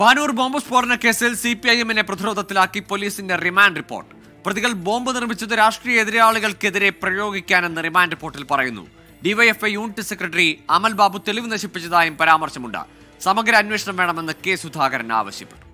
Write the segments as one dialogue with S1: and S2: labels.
S1: Panoor bomb സ്ഫോടന കേസിൽ C P I എമ്മിനെ പ്രതിരോധത്തിലാക്കി പോലീസിന്റെ റിമാൻഡ് റിപ്പോർട്ട്. പ്രതികൾ ബോംബ് നിർമ്മിച്ചത് രാഷ്ട്രീയ എതിരാളികൾക്കെതിരെ പ്രയോഗിക്കാനെന്ന് റിമാൻഡ് റിപ്പോർട്ടിൽ പറയുന്നു. DYFI unit secretary Amal Babu തെളിവ് നശിപ്പിച്ചതായും പരാമർശമുണ്ട്. സമഗ്ര അന്വേഷണം വേണമെന്ന് കെ സുധാകരൻ ആവശ്യപ്പെട്ടു.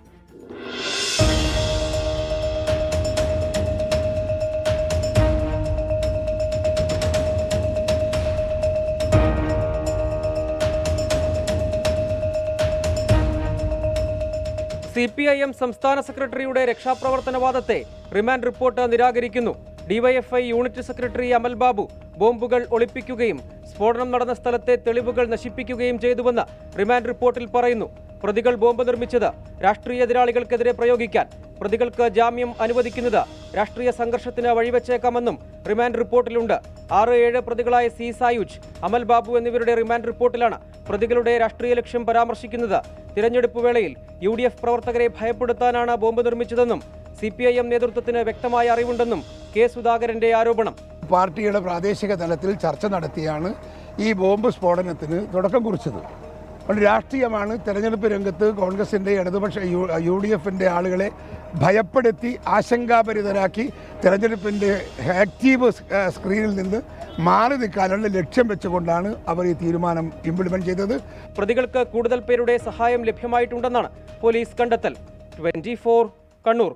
S2: സി പി ഐ എം സംസ്ഥാന സെക്രട്ടറിയുടെ രക്ഷാപ്രവർത്തനവാദത്തെ remand report നിരാകരിക്കുന്നു. DYFI unit secretary Amal Babu ബോംബുകൾ ഒളിപ്പിക്കുകയും സ്ഫോടനം നടന്ന സ്ഥലത്തെ തെളിവുകൾ നശിപ്പിക്കുകയും ചെയ്തുവെന്ന് റിമാൻഡ് റിപ്പോർട്ടിൽ പറയുന്നു. പ്രതികൾ ബോംബ് നിർമ്മിച്ചത് രാഷ്ട്രീയ എതിരാളികൾക്കെതിരെ പ്രയോഗിക്കാൻ പ്രതികൾക്ക് ജാമ്യം അനുവദിക്കുന്നത് രാഷ്ട്രീയ സംഘർഷത്തിന് വഴിവെച്ചേക്കാമെന്നും റിമാൻഡ് റിപ്പോർട്ടിലുണ്ട്. ആറ് ഏഴ് പ്രതികളായ സി സായുജ് അമൽ ബാബു എന്നിവരുടെ റിമാൻഡ് റിപ്പോർട്ടിലാണ് പ്രതികളുടെ രാഷ്ട്രീയ ലക്ഷ്യം പരാമർശിക്കുന്നത്. തിരഞ്ഞെടുപ്പ് വേളയിൽ യു ഡി എഫ് പ്രവർത്തകരെ ഭയപ്പെടുത്താനാണ് ബോംബ് നിർമ്മിച്ചതെന്നും സി പി ഐ എം നേതൃത്വത്തിന് വ്യക്തമായ അറിവുണ്ടെന്നും കെ സുധാകരന്റെ ആരോപണം.
S3: പാർട്ടിയുടെ പ്രാദേശിക തലത്തിൽ ചർച്ച നടത്തിയാണ് ഈ ബോംബ് സ്ഫോടനത്തിന് തുടക്കം കുറിച്ചത്. രാഷ്ട്രീയമാണ് തെരഞ്ഞെടുപ്പ് രംഗത്ത് കോൺഗ്രസിന്റെ ഇടതുപക്ഷ യു ഡി എഫിന്റെ ആളുകളെ ഭയപ്പെടുത്തി ആശങ്കാപരിതരാക്കി തെരഞ്ഞെടുപ്പിന്റെ ആക്റ്റീവ് സ്ക്രീനിൽ നിന്ന് മാറി നിൽക്കാനുള്ള ലക്ഷ്യം വെച്ചുകൊണ്ടാണ് അവർ ഈ തീരുമാനം ഇംപ്ലിമെന്റ് ചെയ്തത്.
S2: പ്രതികൾക്ക് കൂടുതൽ പേരുടെ സഹായം ലഭ്യമായിട്ടുണ്ടെന്നാണ് പോലീസ് കണ്ടെത്തൽ. ട്വന്റി കണ്ണൂർ.